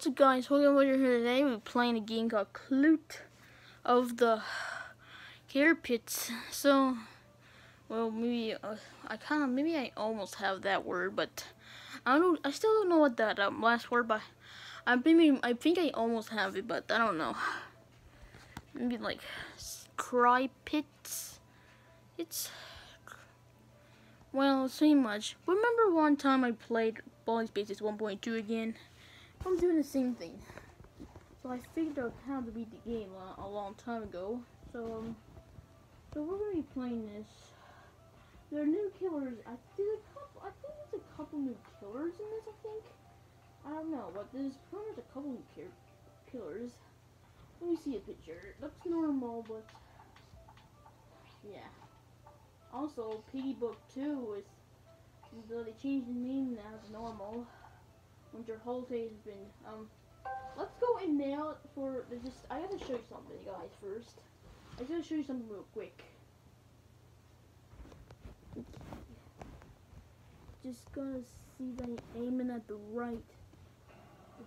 What's up guys, welcome over here today. We're playing a game called Clute of the Care Pits. So, well maybe, uh, I kind of, maybe I almost have that word, but I don't I still don't know what that um, last word, but I, maybe, I think I almost have it, but I don't know. Maybe like, cry pits. It's, well, so much. Remember one time I played Baldi's Basics 1.2 again? I'm doing the same thing. So I figured out how to beat the game a, long time ago. So um, so we're gonna be playing this. There are new killers. I did a couple. I think there's a couple new killers in this. I think. I don't know, but there's pretty much a couple new killers. Let me see a picture. It looks normal, but yeah. Also, Piggy Book 2 is. They changed the name now to normal. Winter Holiday has been, um, let's go in now for, just, I gotta show you something, guys, first. I gotta show you something real quick. Just gonna see that I'm aiming at the right.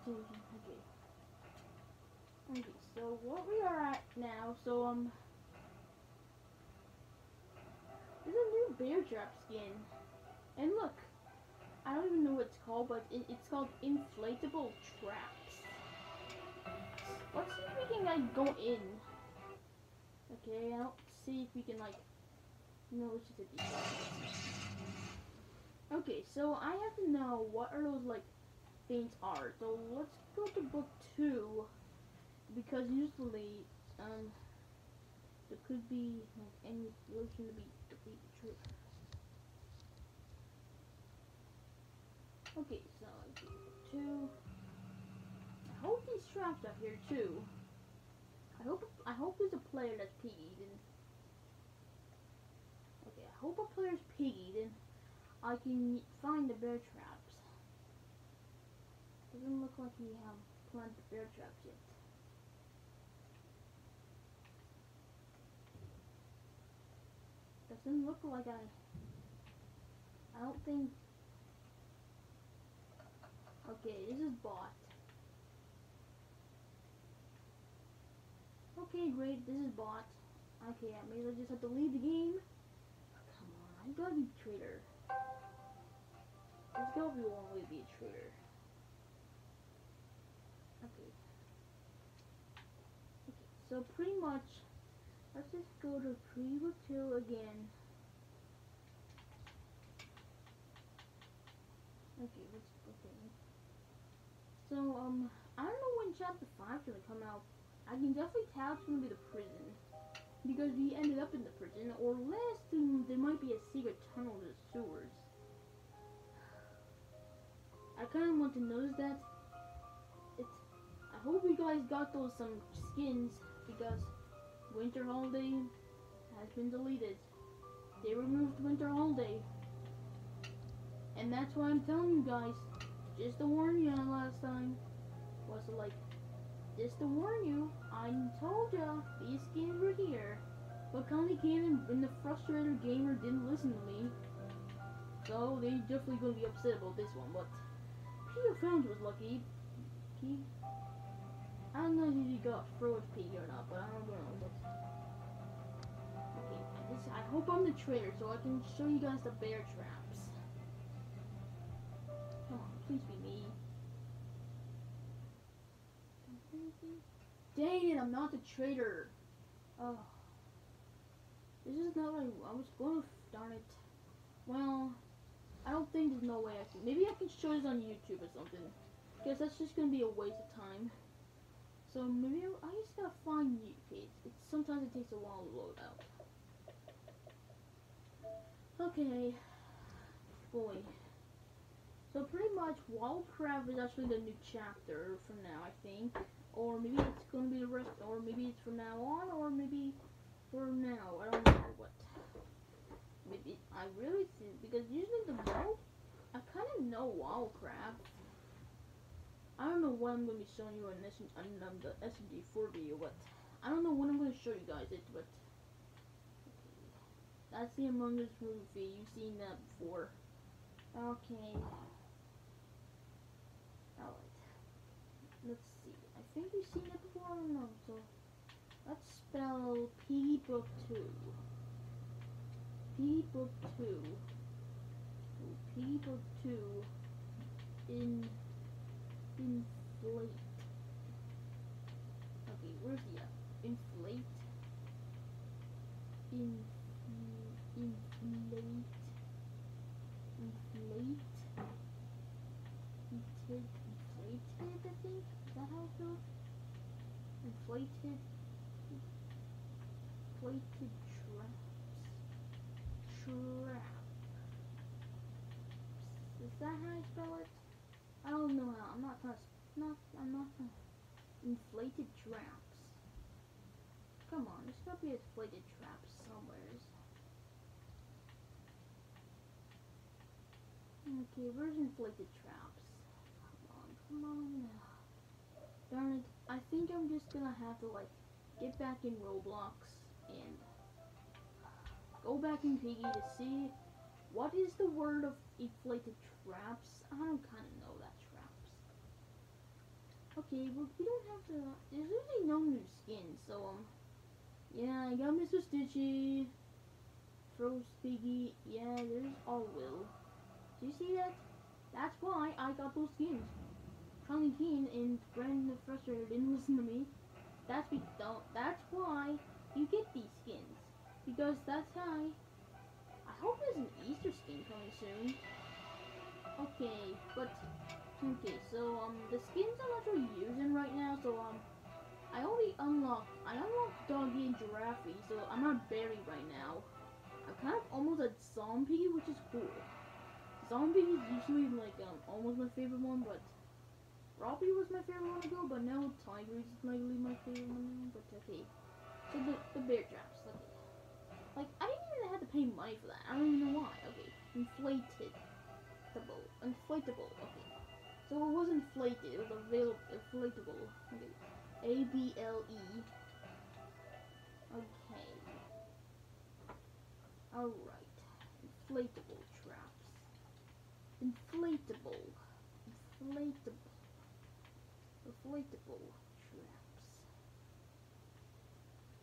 Okay. Okay, so what we are at now, so, um, there's a new bear trap skin. And look, I don't even know what it's called, but it, it's called inflatable traps. Let's see if we can like go in. Okay, I'll see if we can like. No, let's just these. Okay, so I have to know what are those like things are. So let's go to book two because usually um there could be like any solution to be defeat the truth. Okay, so two. I hope these traps are here too. I hope I hope there's a player that's piggy then. Okay, I hope a player's piggy then I can find the bear traps. Doesn't look like we have planted the bear traps yet. Doesn't look like I I don't think Okay, this is bot. Okay, great, this is bot. Okay, I maybe I just have to leave the game. Come on, I gotta be a traitor. Let's go if you want me to be a traitor. Okay. Okay, so pretty much, let's just go to 2 again. Okay, let's so, um, I don't know when chapter 5 is going to come out. I can definitely tell it's going to be the prison. Because we ended up in the prison, or last thing, there might be a secret tunnel to the sewers. I kind of want to notice that. It's, I hope you guys got those some skins, because Winter Holiday has been deleted. They removed Winter Holiday. And that's why I'm telling you guys, just to warn you last time. Was like, just to warn you, I these games were here. But Conley Cannon and the frustrated gamer didn't listen to me. So they definitely gonna be upset about this one, but Peter Found was lucky. He I don't know if he got through with Peter or not, but I don't know. But okay, this, I hope I'm the traitor so I can show you guys the bear traps. Come on, please be me. Dang it, I'm not the traitor. Oh. This is not what I, was going to, darn it. Well, I don't think there's no way I can. Maybe I can show this on YouTube or something. Because that's just going to be a waste of time. So maybe I, I just gotta find you. Okay, it's, sometimes it takes a while to load out. Okay. Boy. So pretty much Wildcraft is actually the new chapter from now, I think. Or maybe it's going to be the rest, or maybe it's from now on, or maybe for now. I don't know what. Maybe I really think because usually the Wild, I kind of know Wildcraft. I don't know what I'm going to be showing you on this on, on um, the SMG4 video, but I don't know when I'm going to show you guys it, but that's the Among Us movie. You've seen that before. Okay. Alright. let's see. I think we've seen it before. Don't. So let's spell P book two. P book two. P book two. In inflate. Okay, where's the uh, inflate? In. Inflate. Inflate. Inflated, I think. Goes? Inflated. Inflated traps. Trap. Is that how I spell it? I don't know how. I'm not gonna. Not. I'm not gonna. Inflated traps. Come on, there's gotta be inflated traps somewhere. Okay, where's inflated traps? Come on, come on. Darn it. I think I'm just gonna have to like get back in Roblox and go back in Piggy to see what is the word of inflated traps. I don't kind of know that traps. Okay, well we don't have to. There's really no new skins, so um, yeah, I got Mr. Stitchy, Frost Piggy. Yeah, there's all Will. Do you see that? That's why I got those skins. Keen and Brandon the Frustrator didn't listen to me. That's be don't. That's why you get these skins because that's how. I hope there's an Easter skin coming soon. Okay, but okay, so um, the skins I'm not really using right now. So um, I only unlocked I unlocked Doggy and Giraffe, so I'm not Barry right now. I'm kind of almost a zombie, which is cool. Zombie is usually like um almost my favorite one, but Robbie was my favorite one to go, but now Tiger is likely my favorite one. But okay, so the the bear traps. Like I didn't even have to pay money for that. I don't even know why. Okay, inflated, inflatable, inflatable. Okay, so it was inflated. It was available, inflatable. Okay, A B L E. Okay. All right, inflatable traps. Inflatable. Inflatable. Inflatable traps.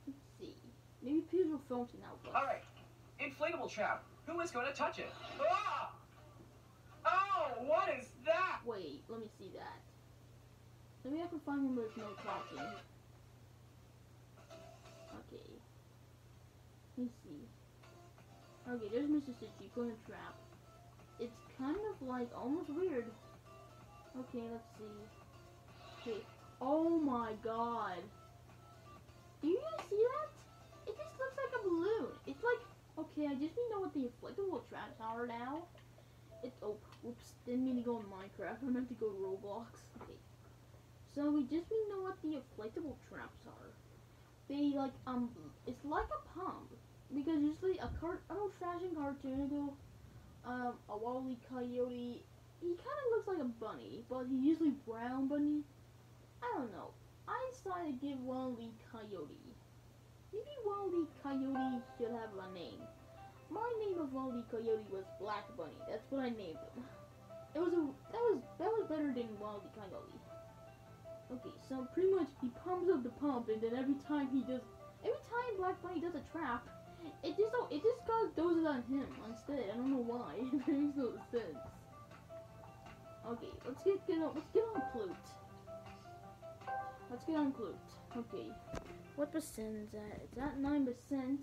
Let's see. Maybe people will film it now. But All right, inflatable trap. Who is going to touch it? Ah! Oh, what is that? Wait, let me see that. Maybe I can find one where there's no talking. Okay. Let me see. Okay, there's Mr. Stitchy putting a trap. It's kind of like almost weird. Okay, let's see. Oh my god. Do you guys see that? It just looks like a balloon. It's like, okay, I just need to know what the inflatable traps are now. It's, oh, whoops, didn't mean to go in Minecraft. I meant to go to Roblox. Okay. So we just need to know what the inflatable traps are. They like, um, it's like a pump. Because usually a cart, an old fashioned cartoon ago, um, a Wally Coyote, he kind of looks like a bunny, but he's usually brown bunny. I don't know. I decided to give Wally Coyote. Maybe Wally Coyote should have a name. My name of Wally Coyote was Black Bunny. That's what I named him. It was a that was that was better than Wally Coyote. Okay, so pretty much he pumps up the pump, and then every time he does, every time Black Bunny does a trap, it just don't, it just goes dozes on him instead. I don't know why. it makes no sense. Okay, let's get get on let's get on Plute. Let's get on Plute. Okay, what percent is that? It's at nine percent.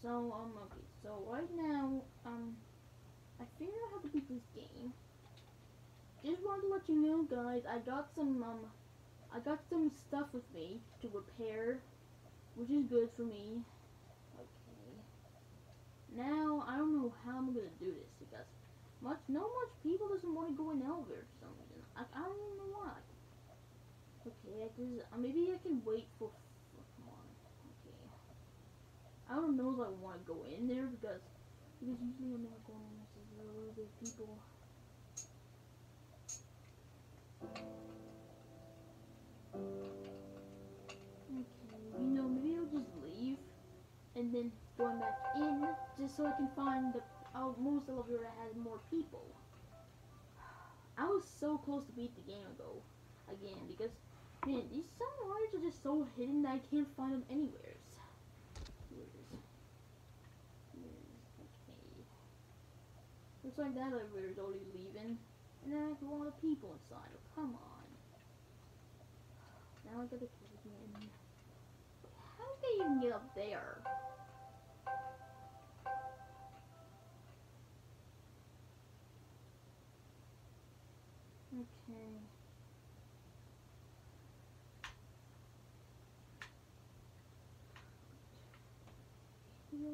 So um okay, so right now um I figured out how to beat this game. Just wanted to let you know, guys. I got some um I got some stuff with me to repair, which is good for me. Okay. Now I don't know how I'm gonna do this because much no much people doesn't want to go in elevator for some reason. I, I don't even know why. Okay, I just uh, maybe I can wait for. come on. Okay. I don't know if I want to go in there because because usually I'm not going in with a little bit of people. Okay, you know, maybe I'll just leave and then going back in just so I can find the uh, most elevator that has more people. I was so close to beat the game ago. again because man, these some wires are just so hidden that I can't find them anywhere. Looks like that elevator is already leaving, and then I have a lot of people inside. Oh, come on. Now I gotta get. How they even get up there?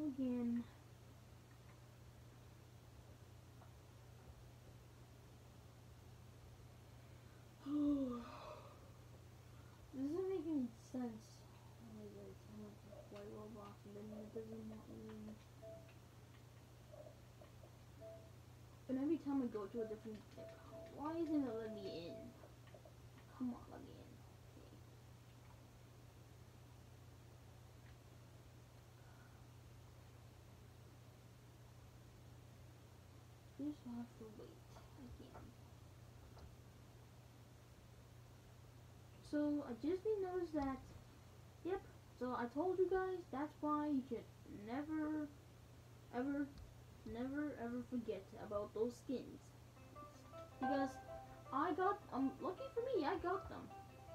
Again. this doesn't make any sense. And. And every time I go to a different why isn't it letting me in? Come on, let me in. Okay. Just again. So I just noticed that. Yep. So I told you guys that's why you should never, ever, never, ever forget about those skins because I got um lucky for me I got them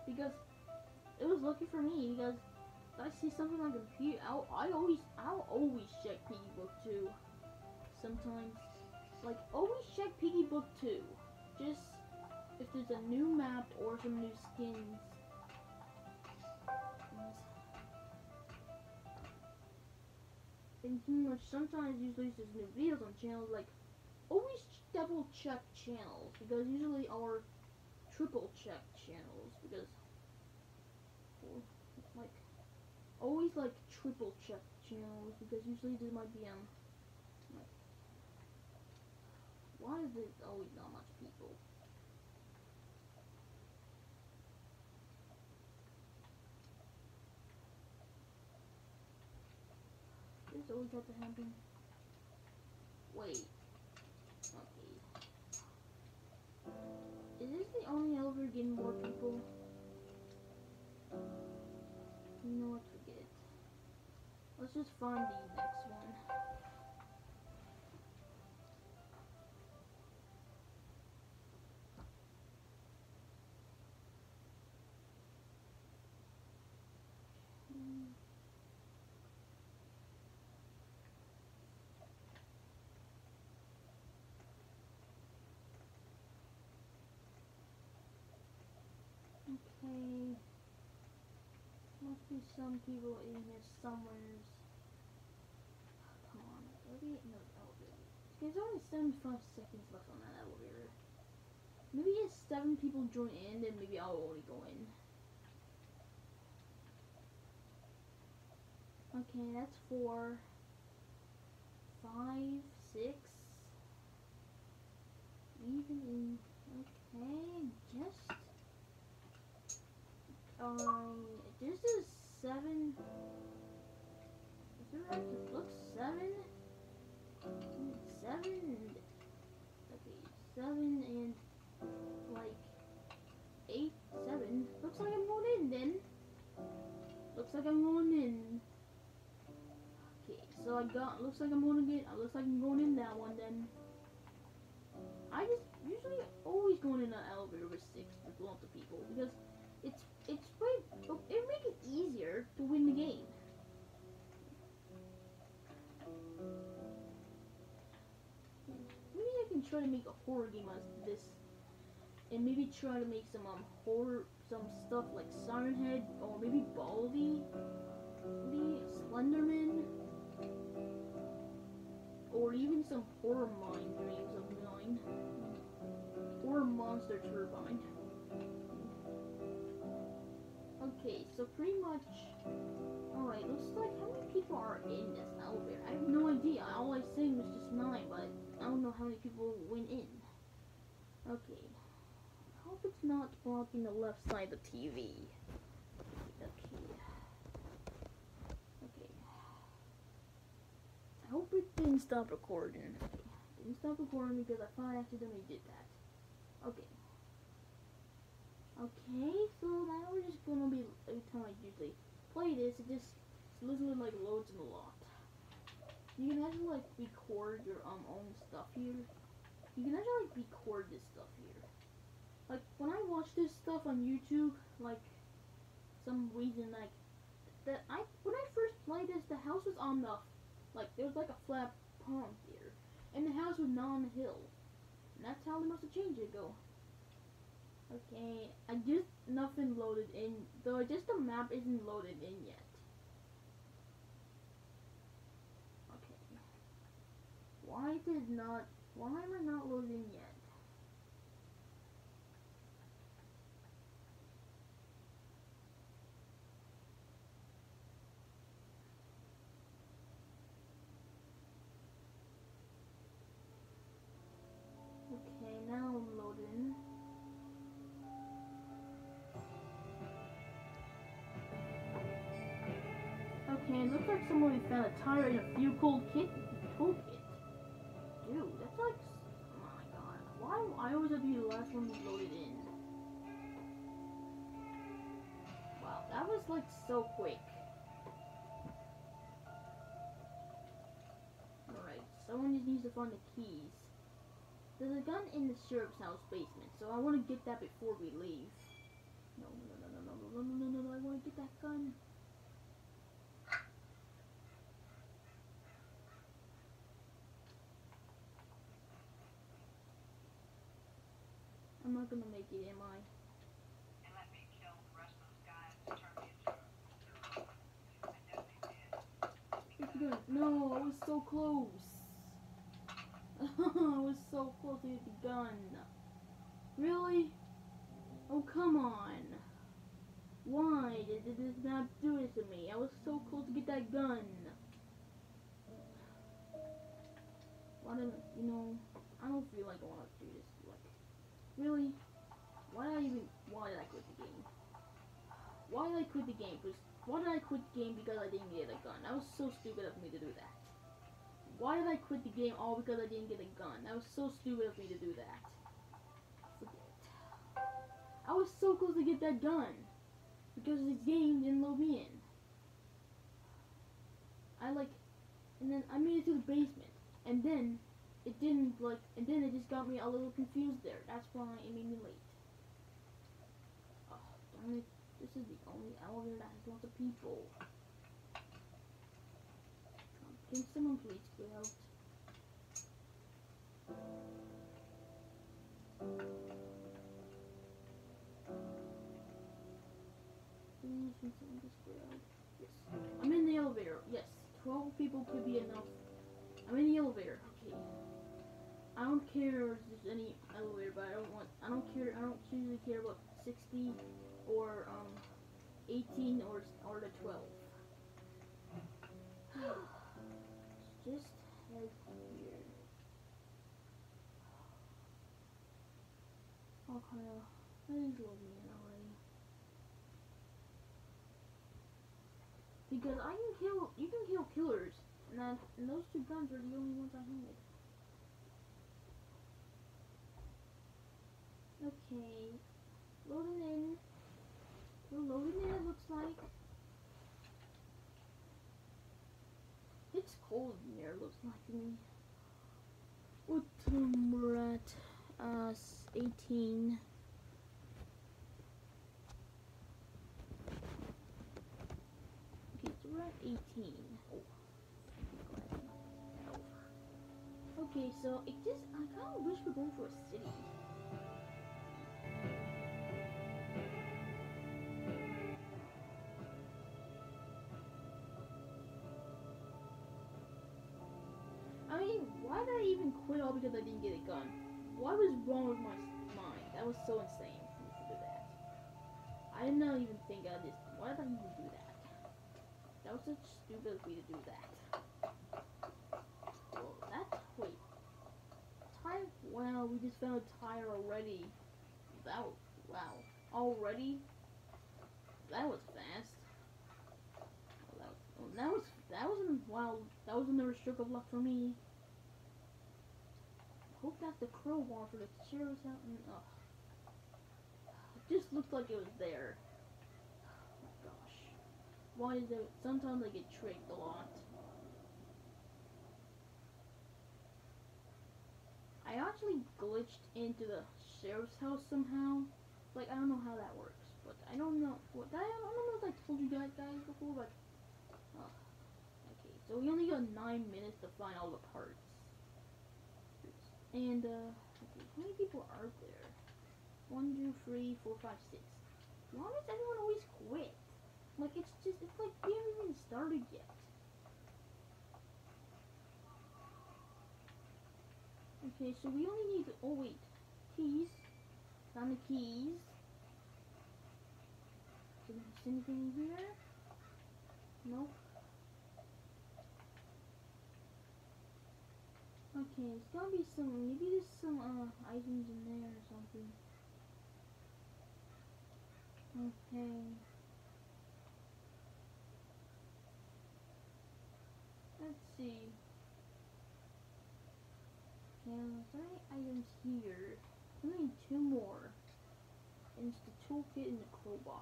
because it was lucky for me because I see something on the computer I'll, I always I'll always check Piggy Book 2 sometimes like always check Piggy Book 2 just if there's a new map or some new skins. And sometimes usually there's new videos on channels like always double check channels because usually our triple check channels because like always like triple check channels because usually there might be um like why is it always not much people this always have to happen wait Okay. Is this the only elevator getting more people? You know what, forget it. Let's just find the next one. Okay. Must be some people in here somewhere. Come on, maybe no elevator. There's only 75 seconds left on that elevator. Maybe if seven people join in, then maybe I'll only go in. Okay, that's four, five, six, even in. Okay, just um, this is seven. Is right to look seven? Seven. Okay, seven and like eight, seven. Looks like I'm going in then. Looks like I'm going in. Okay, so I got. Looks like I'm going get. Looks like I'm going in that one then. I just usually always going in an elevator with six with lots of people because it's it's way it make it easier to win the game. Maybe I can try to make a horror game out of this, and maybe try to make some um horror some stuff like Siren Head or maybe Baldi, maybe Slenderman, or even some horror mind dreams of mine, or Monster Turbine. Okay, so pretty much. Oh, Alright, looks like how many people are in this elevator? I have no idea. All I seen was just nine, but I don't know how many people went in. Okay. I hope it's not blocking the left side of the TV. Okay. Okay. I hope it didn't stop recording. Okay. Didn't stop recording because I thought I accidentally did that. Okay. Okay, so now we're just gonna be every time I usually play this, it just it's literally like loads in a lot. You can actually like record your um own stuff here. You can actually like record this stuff here. Like when I watch this stuff on YouTube, like some reason like that I when I first played this, the house was on the like there was like a flat pond here, and the house was not on the hill. And that's how they must have changed it. Go. Okay, I just nothing loaded in though. Just the map isn't loaded in yet. Okay. Why did not? Why am I not loaded in yet? It looks like somebody found a tire in a fuel cold kit toolkit. Dude, that's like, oh my god, why I always have to be the last one to load it in? Wow, that was like so quick. Alright, someone just needs to find the keys. There's a gun in the sheriff's house basement, so I want to get that before we leave. No, no, no, no, no, no, no, no, no, no, no, I want to get that gun. Not gonna make it, am I? and let me kill the rest of those guys and turn me into a I definitely did. It's good. No, I was so close. I was so close to get the gun. Really? Oh, come on. Why did this not do this to me? I was so close to get that gun. Why did you know? I don't feel like I want to. Like, really? Why did I even? Why did I quit the game? Why did I quit the game? Because why did I quit the game because I didn't get a gun? That was so stupid of me to do that. Why did I quit the game all because I didn't get a gun? That was so stupid of me to do that. Forget. I was so close to get that gun because the game didn't load me in. I like, and then I made it to the basement, and then it didn't like, and then it just got me a little confused there. That's why it made me late. Oh, darn it. This is the only elevator that has lots of people. Um, Can someone please get out? Please, someone just? Yes. I'm in the elevator. Yes. 12 people could be enough. I'm in the elevator. I don't care if there's any elevator, but I don't want. I don't care. I don't usually care about 60 or um 18 or or the 12. Just head here. Okay, please let me in already. Because I can kill, you can kill killers, and and those two guns are the only ones I had. Okay, loading in. We're loading in, it looks like. It's cold in there, looks like to me. What time we're at? Uh, 18. Okay, so we're at 18. Oh, go ahead. Head over. Okay, so it just, I kind of wish we're going for a city. Why did I even quit all because I didn't get a gun? What was wrong with my mind? That was so insane for me to do that. I did not even think I just. Why did I even do that? That was such stupid of me to do that. Well, that's wait. Tire. Wow, we just found a tire already. That was, wow. Already. That was fast. Well, that, well, that was that wasn't wow. That was another stroke of luck for me. Hope that's the crowbar for the sheriff's out. and- It just looked like it was there. Oh my gosh. Why is it? Sometimes I get tricked a lot. I actually glitched into the sheriff's house somehow. Like I don't know how that works, but I don't know what I don't, I don't know if I told you guys before, but uh, okay. So we only got nine minutes to find all the parts. And uh, how many people are there? One, two, three, four, five, six. Why does everyone always quit? Like it's just it's like we haven't even started yet. Okay, so we only need oh wait, keys. Found the keys. There anything in here? Nope. Okay, it's gotta be some maybe there's some uh items in there or something. Okay. Let's see. Okay, is there any items here? We need two more. And it's the toolkit and the crowbar.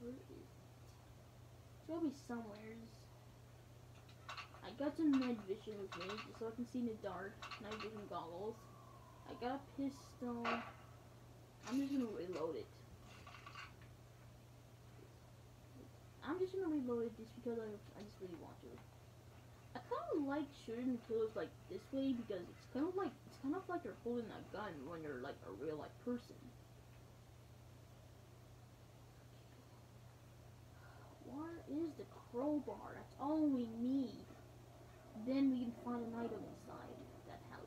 Where is it? It's somewheres. I got some night vision with me so I can see in the dark. Night vision goggles. I got a pistol. I'm just gonna reload it. I'm just gonna reload it just because I, I just really want to. I kind of like shooting kills like this way because it's kind of like it's kind of like you're holding a gun when you're like a real life person. Where is the crowbar? That's all we need. Then we can find an item inside that house.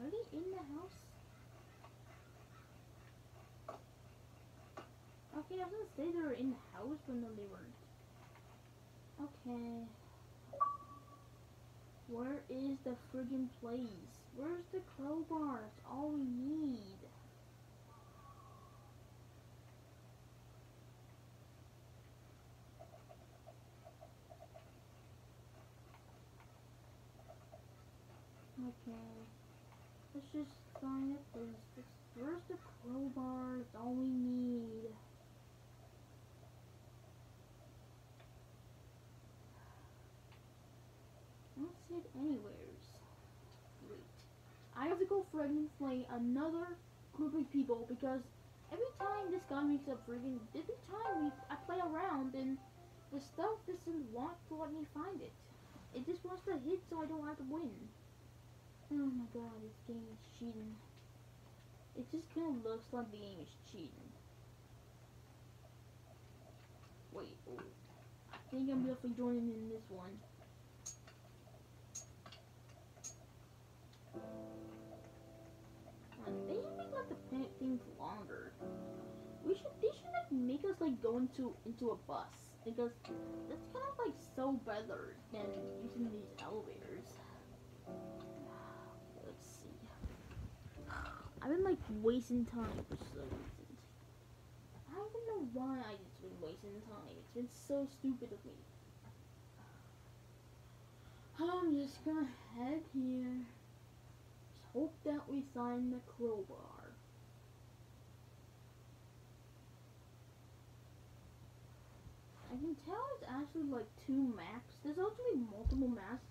Are they in the house? Okay, I was gonna say they were in the house, but no, they weren't. Okay. Where is the friggin' place? Where's the crowbar? That's all we need. Okay. Let's just find it. Where's the, crowbar? That's all we need. I don't see it anywheres. Wait. I have to go friggin' play another group of people because every time this guy makes a friggin' every time we I play around and the stuff doesn't want to let me find it. It just wants to hit so I don't have to win. Oh my god, this game is cheating. It just kinda looks like the game is cheating. Wait, oh. I think I'm definitely joining in this one. Make things longer. We should they should like make us like go into into a bus because that's kind of like so better than using these elevators. Let's see. I've been like wasting time for some reason. I don't know why I just been wasting time. It's been so stupid of me. I'm just gonna head here. Just hope that we find the crowbar. I can tell it's actually like two maps. There's actually multiple maps.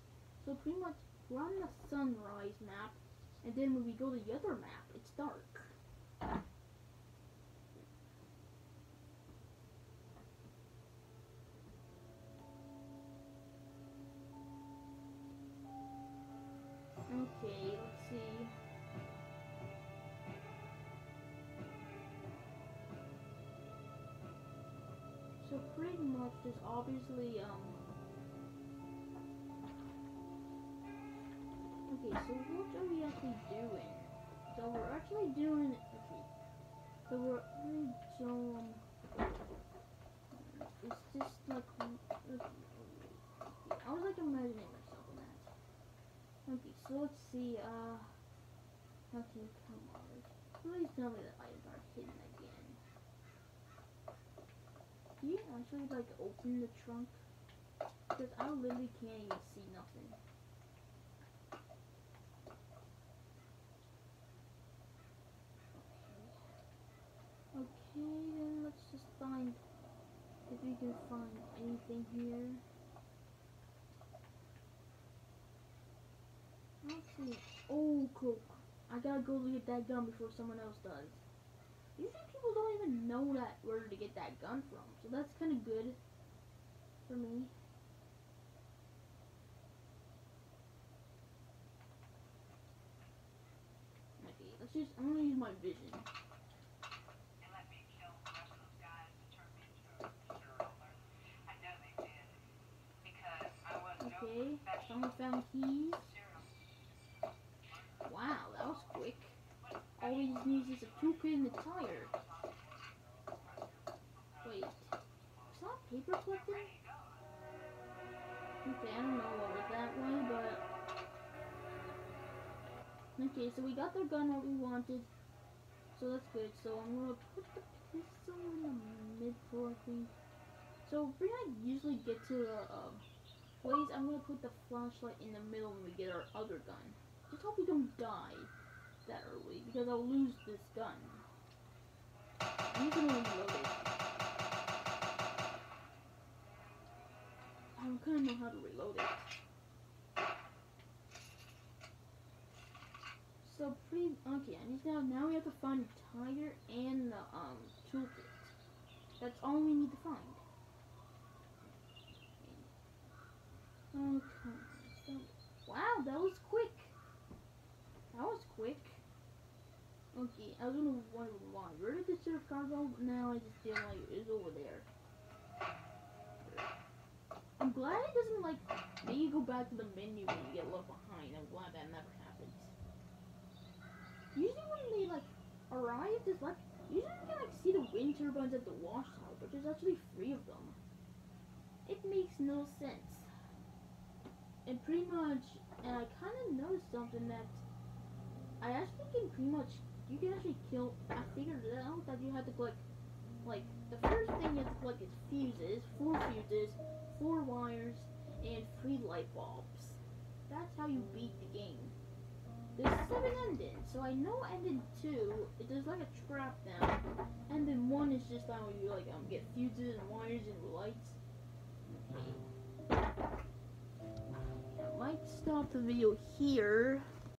So pretty much we're on the sunrise map, and then when we go to the other map, it's dark. Okay, So pretty much there's obviously um Okay, so what are we actually doing? So we're actually doing okay. So we're so um it's just like I was like imagining myself in that. Okay, so let's see, uh, okay, come on. Please tell me the items are hidden again. Can you actually, like, open the trunk? Because I literally can't even see nothing. Okay. Then let's just find, if we can find anything here. Let's see. Oh, cool. I gotta go look at that gun before someone else does. Usually people don't even know that where to get that gun from, so that's kind of good for me. Okay, let's just. I'm gonna use my vision. and let me kill the rest of those guys to turn me into a serial killer. I know they did. Because I was no Okay, professional someone found keys. serial Wow, that was quick. All we just need is a toolkit and a tire. Wait, is that paper collecting? Okay, I don't know what was that way, but... Okay, so we got the gun what we wanted. So that's good. So I'm gonna put the pistol in the middle, I think. So we usually get to the um, place, I'm gonna put the flashlight in the middle when we get our other gun. Just hope we don't die that early because I'll lose this gun. I'm reload it. I don't kind of know how to reload it. So pretty okay. I need now. Now we have to find the tire and the um toolkit. That's all we need to find. Okay. So, wow, that was quick. That was quick. Okay, I was gonna wonder why. Where did the surf car go? Now I just feel like it's over there. I'm glad it doesn't like make you go back to the menu when you get left behind. I'm glad that never happens. Usually when they like arrive, just like usually you can like see the wind turbines at the wash tower, but there's actually three of them. It makes no sense. And pretty much, and I kind of noticed something that I actually can pretty much you can actually kill. I figured it out that you had to collect like the first thing you have to collect is fuses, four fuses, four wires, and three light bulbs. That's how you beat the game. There's seven endings, so I know ending two, it there's like a trap down, and then one is just how you like um get fuses and wires and lights. Okay. I might stop the video here.